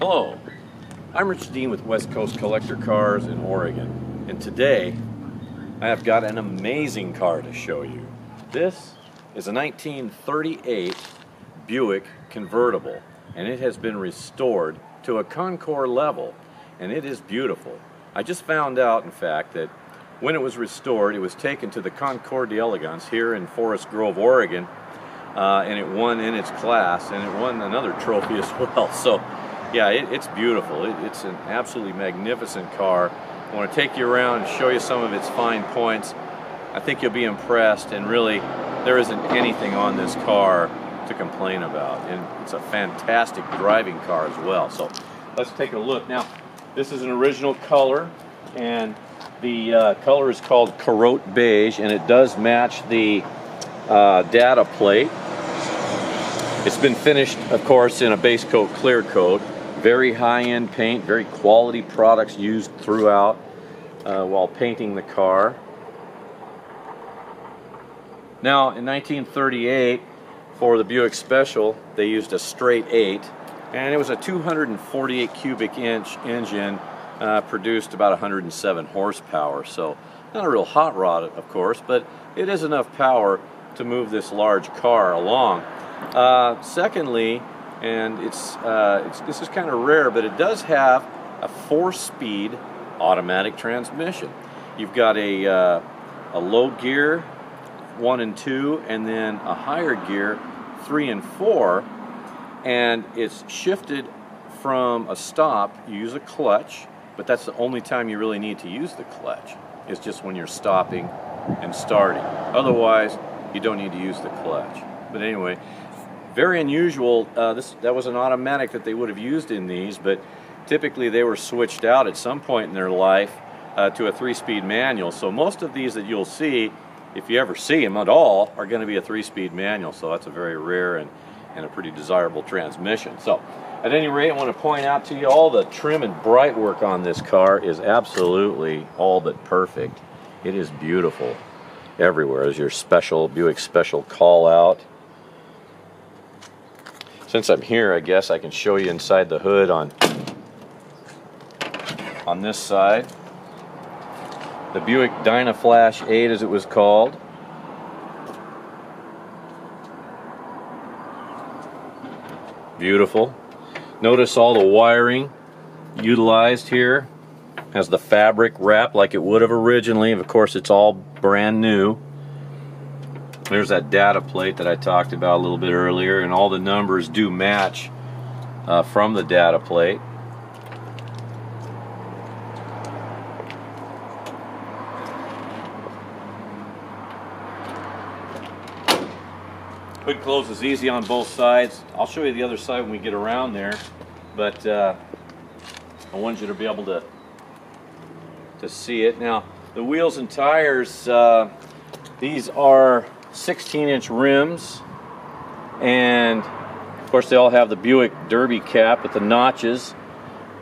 Hello, I'm Rich Dean with West Coast Collector Cars in Oregon, and today I have got an amazing car to show you. This is a 1938 Buick convertible, and it has been restored to a Concours level, and it is beautiful. I just found out, in fact, that when it was restored, it was taken to the Concours d'Elegance here in Forest Grove, Oregon, uh, and it won in its class, and it won another trophy as well. So yeah, it, it's beautiful. It, it's an absolutely magnificent car. I want to take you around and show you some of its fine points. I think you'll be impressed, and really, there isn't anything on this car to complain about. And it's a fantastic driving car as well. So let's take a look. Now, this is an original color, and the uh, color is called Corot Beige, and it does match the uh, data plate. It's been finished, of course, in a base coat clear coat. Very high-end paint, very quality products used throughout uh, while painting the car. Now, in 1938, for the Buick Special, they used a straight 8, and it was a 248 cubic inch engine, uh, produced about 107 horsepower. So, not a real hot rod, of course, but it is enough power to move this large car along. Uh, secondly, and it's, uh, it's this is kind of rare, but it does have a four-speed automatic transmission. You've got a, uh, a low gear, one and two, and then a higher gear, three and four, and it's shifted from a stop. You use a clutch, but that's the only time you really need to use the clutch. It's just when you're stopping and starting. Otherwise, you don't need to use the clutch. But anyway, very unusual. Uh, this that was an automatic that they would have used in these, but typically they were switched out at some point in their life uh, to a three-speed manual. So most of these that you'll see, if you ever see them at all, are going to be a three-speed manual. So that's a very rare and, and a pretty desirable transmission. So at any rate, I want to point out to you all the trim and bright work on this car is absolutely all but perfect. It is beautiful everywhere. There's your special Buick special call out. Since I'm here, I guess I can show you inside the hood on on this side. The Buick Dynaflash 8 as it was called. Beautiful. Notice all the wiring utilized here. Has the fabric wrap like it would have originally. Of course, it's all brand new. There's that data plate that I talked about a little bit earlier, and all the numbers do match uh, from the data plate. Hood closes easy on both sides. I'll show you the other side when we get around there, but uh, I wanted you to be able to to see it. Now, the wheels and tires, uh, these are 16 inch rims. And of course they all have the Buick Derby cap with the notches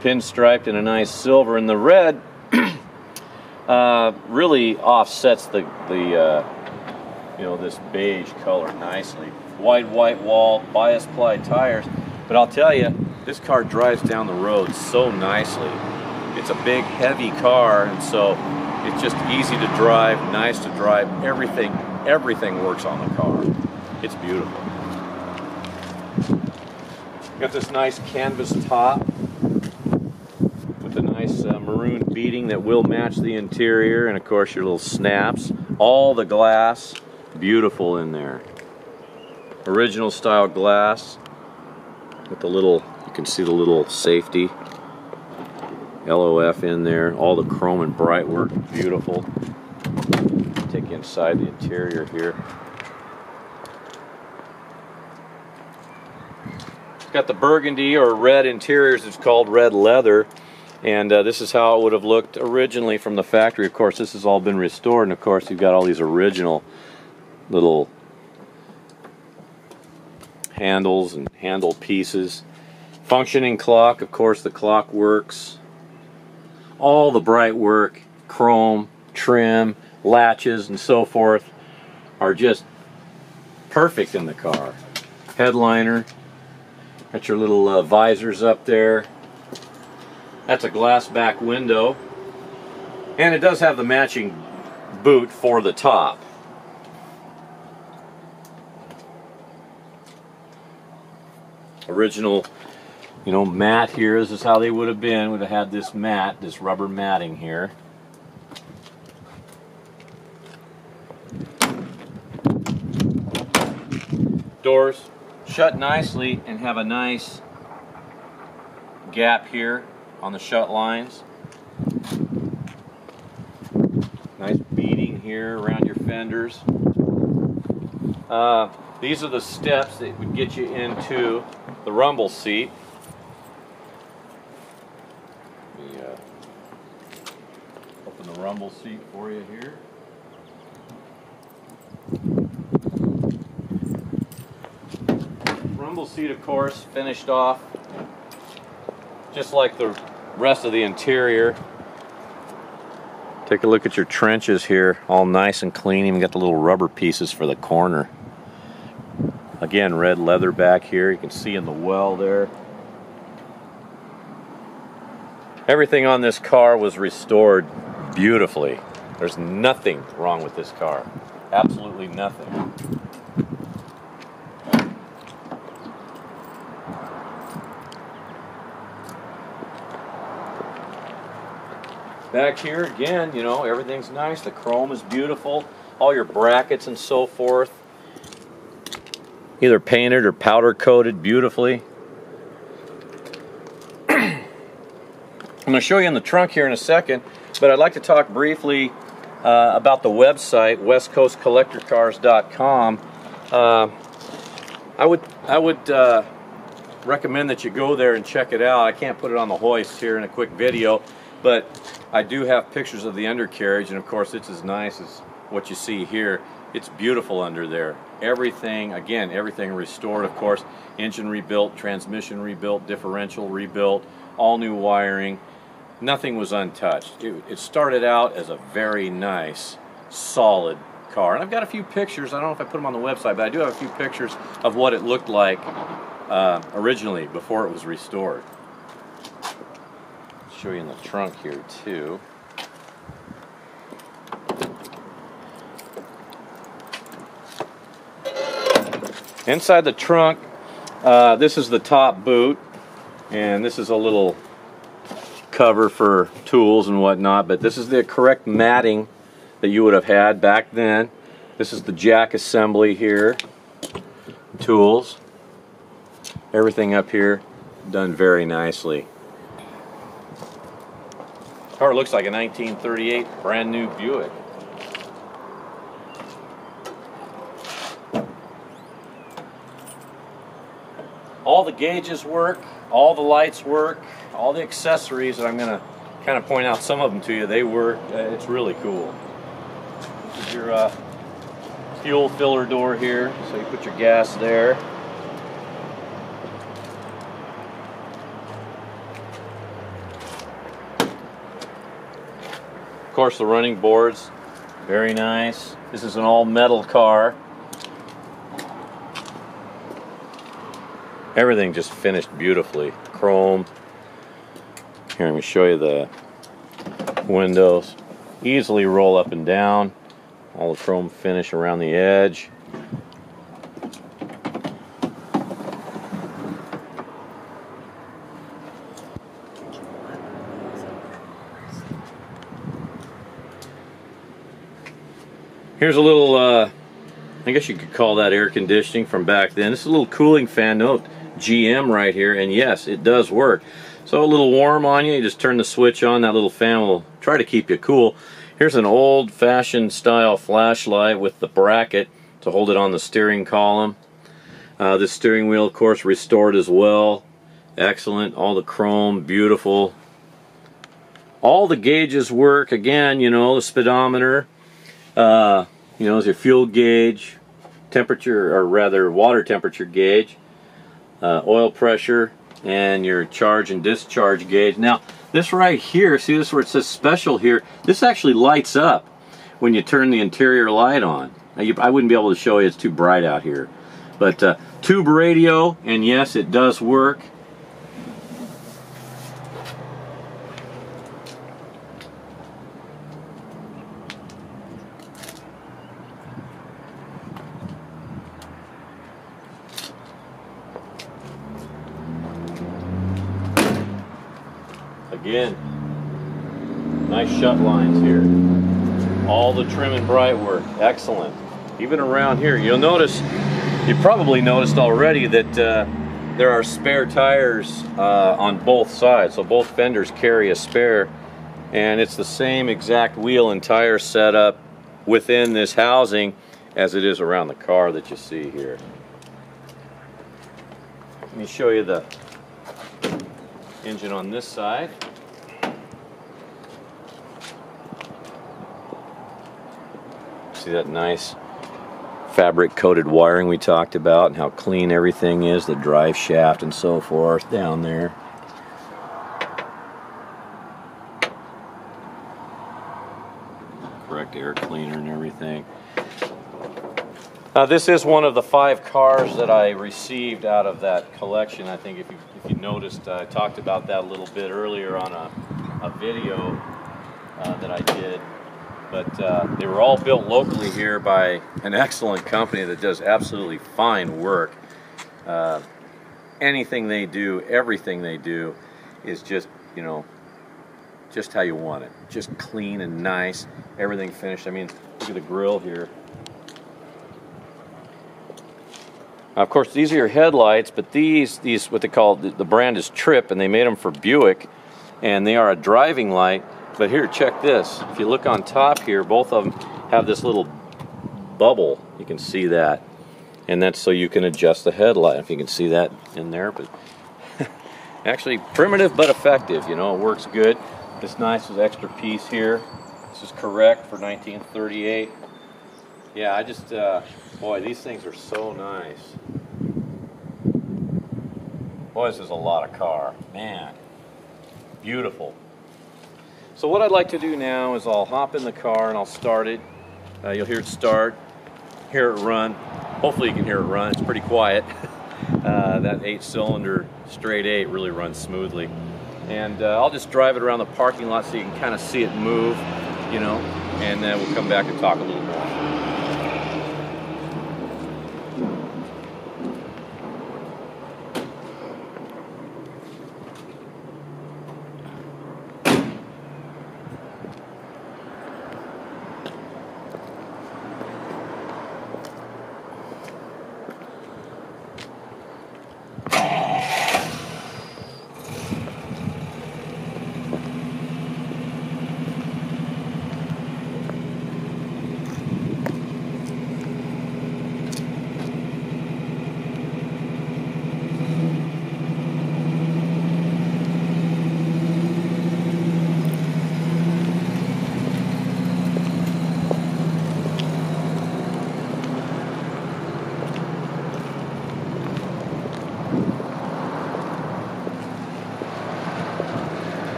pinstriped in a nice silver. And the red uh, really offsets the, the uh, you know this beige color nicely. Wide white wall bias ply tires. But I'll tell you this car drives down the road so nicely. It's a big heavy car and so it's just easy to drive nice to drive everything everything works on the car. It's beautiful. Got this nice canvas top with a nice uh, maroon beading that will match the interior and of course your little snaps. All the glass, beautiful in there. Original style glass with the little, you can see the little safety LOF in there. All the chrome and bright work, beautiful inside the interior here. It's got the burgundy or red interiors, it's called red leather. And uh, this is how it would have looked originally from the factory. Of course, this has all been restored, and of course, you've got all these original little handles and handle pieces. Functioning clock, of course, the clock works. All the bright work, chrome, trim, latches and so forth are just perfect in the car. Headliner, got your little uh, visors up there, That's a glass back window. And it does have the matching boot for the top. Original, you know, mat here. This is how they would have been. Would have had this mat, this rubber matting here. Doors shut nicely and have a nice gap here on the shut lines. Nice beading here around your fenders. Uh, these are the steps that would get you into the rumble seat. Let me uh, open the rumble seat for you here. Rumble seat, of course, finished off just like the rest of the interior. Take a look at your trenches here, all nice and clean. Even got the little rubber pieces for the corner. Again, red leather back here. You can see in the well there. Everything on this car was restored beautifully. There's nothing wrong with this car. Absolutely nothing. Back here again, you know, everything's nice. The chrome is beautiful. All your brackets and so forth. Either painted or powder coated beautifully. I'm going to show you in the trunk here in a second, but I'd like to talk briefly uh, about the website, westcoastcollectorcars.com. Uh, I would, I would uh, recommend that you go there and check it out. I can't put it on the hoist here in a quick video, but I do have pictures of the undercarriage, and of course it's as nice as what you see here. It's beautiful under there. Everything, again, everything restored, of course. Engine rebuilt, transmission rebuilt, differential rebuilt, all new wiring. Nothing was untouched. It, it started out as a very nice, solid car. And I've got a few pictures. I don't know if I put them on the website, but I do have a few pictures of what it looked like uh, originally before it was restored show you in the trunk here too. Inside the trunk, uh, this is the top boot, and this is a little cover for tools and whatnot, but this is the correct matting that you would have had back then. This is the jack assembly here, tools, everything up here done very nicely. Car looks like a 1938 brand new Buick. All the gauges work, all the lights work, all the accessories that I'm going to kind of point out some of them to you, they work. Uh, it's really cool. This is your uh, fuel filler door here, so you put your gas there. Course, the running boards, very nice. This is an all metal car. Everything just finished beautifully. Chrome. Here, let me show you the windows. Easily roll up and down. All the chrome finish around the edge. Here's a little, uh, I guess you could call that air conditioning from back then. It's a little cooling fan. Note GM right here, and yes, it does work. So a little warm on you, you just turn the switch on. That little fan will try to keep you cool. Here's an old-fashioned style flashlight with the bracket to hold it on the steering column. Uh, the steering wheel, of course, restored as well. Excellent. All the chrome, beautiful. All the gauges work. Again, you know, the speedometer, uh, you know, is your fuel gauge, temperature, or rather water temperature gauge, uh, oil pressure, and your charge and discharge gauge. Now, this right here, see this where it says special here, this actually lights up when you turn the interior light on. Now, you, I wouldn't be able to show you, it's too bright out here. But uh, tube radio, and yes, it does work. Again, nice shut lines here. All the trim and bright work, excellent. Even around here, you'll notice, you probably noticed already that uh, there are spare tires uh, on both sides. So both fenders carry a spare and it's the same exact wheel and tire setup within this housing as it is around the car that you see here. Let me show you the engine on this side. See that nice fabric coated wiring we talked about and how clean everything is, the drive shaft and so forth down there. Correct air cleaner and everything. Now this is one of the five cars that I received out of that collection. I think if you, if you noticed, uh, I talked about that a little bit earlier on a, a video uh, that I did but uh, they were all built locally here by an excellent company that does absolutely fine work. Uh, anything they do, everything they do, is just you know, just how you want it. Just clean and nice, everything finished. I mean, look at the grill here. Now, of course, these are your headlights, but these, these what they call the, the brand is Trippe, and they made them for Buick, and they are a driving light but here, check this. If you look on top here, both of them have this little bubble. You can see that. And that's so you can adjust the headlight. If you can see that in there. But actually, primitive but effective. You know, it works good. This nice is extra piece here. This is correct for 1938. Yeah, I just, uh, boy, these things are so nice. Boy, this is a lot of car. Man, beautiful. So what I'd like to do now is I'll hop in the car and I'll start it. Uh, you'll hear it start, hear it run. Hopefully you can hear it run. It's pretty quiet. uh, that eight cylinder straight eight really runs smoothly. And uh, I'll just drive it around the parking lot so you can kind of see it move, you know, and then we'll come back and talk a little more.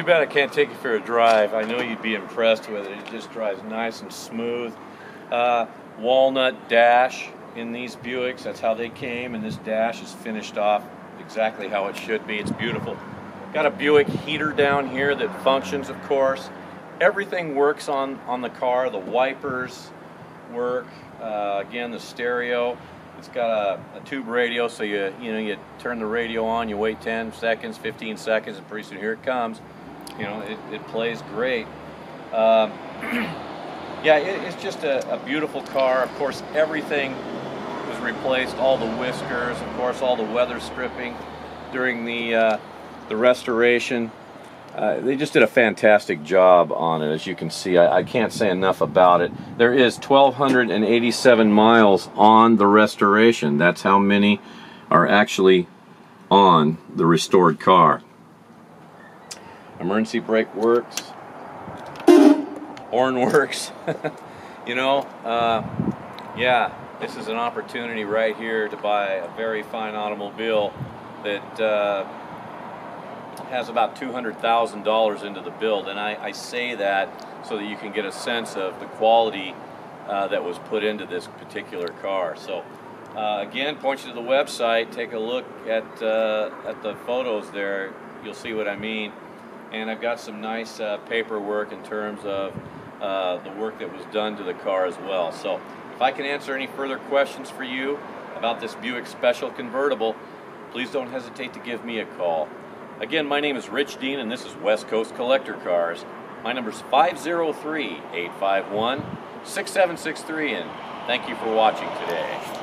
Too bad I can't take you for a drive. I know you'd be impressed with it. It just drives nice and smooth. Uh, walnut dash in these Buicks. That's how they came, and this dash is finished off exactly how it should be. It's beautiful. Got a Buick heater down here that functions, of course. everything works on on the car. The wipers work. Uh, again, the stereo. It's got a, a, tube radio, so you you know you turn the radio on, you wait 10 seconds, 15 seconds, and pretty soon here it comes. You know, it, it plays great. Um, yeah, it, it's just a, a beautiful car. Of course, everything was replaced. All the whiskers, of course, all the weather stripping during the uh, the restoration. Uh, they just did a fantastic job on it, as you can see. I, I, can't say enough about it. There is 1,287 miles on the restoration. That's how many are actually on the restored car. Emergency brake works. Horn works. you know, uh, yeah, this is an opportunity right here to buy a very fine automobile that uh, has about $200,000 into the build, and I, I, say that so that you can get a sense of the quality uh, that was put into this particular car. So, uh, again, point you to the website, take a look at, uh, at the photos there, you'll see what I mean. And I've got some nice uh, paperwork in terms of uh, the work that was done to the car as well. So, if I can answer any further questions for you about this Buick Special Convertible, please don't hesitate to give me a call. Again, my name is Rich Dean, and this is West Coast Collector Cars. My number is 503 851 6763, and thank you for watching today.